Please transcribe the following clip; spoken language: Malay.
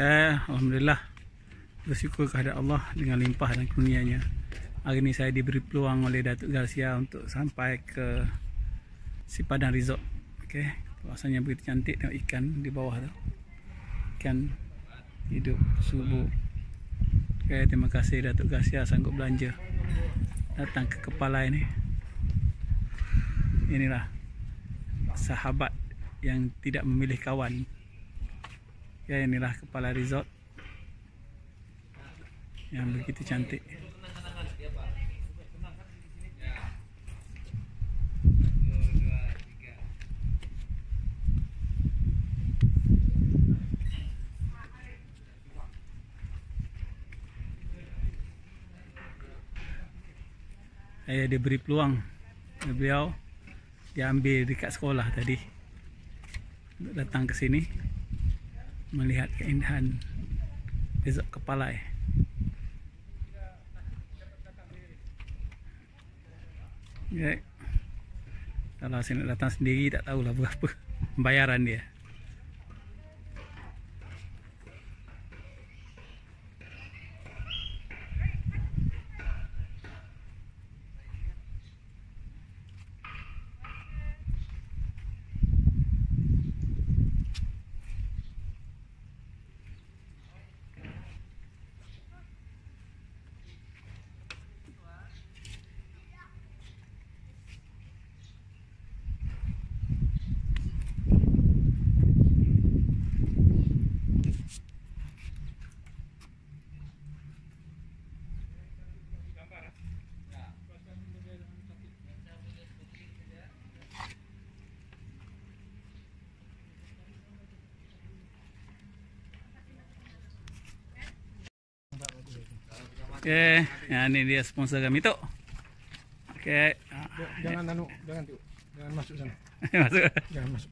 Okay, Alhamdulillah. Bersyukur kepada Allah dengan limpah dan kurnianya. Hari ini saya diberi peluang oleh Datuk Garcia untuk sampai ke si Padang Resort. Okay, kawasannya begitu cantik tengok ikan di bawah tu. Ikan hidup subuh Okay, terima kasih Datuk Garcia sanggup belanja. Datang ke kepala ini Inilah sahabat yang tidak memilih kawan Ya inilah kepala resort yang begitu cantik. Saya diberi peluang. Beliau dia ambil dekat sekolah tadi. Untuk datang ke sini melihat keindahan besok kepala eh. Ya. Kalau saya nak datang sendiri tak tahulah berapa bayaran dia. Okey, ya ni dia sponsor kami tu. Okey. Jangan anu, jangan tu. Jangan masuk sana. Masuk. Jangan masuk.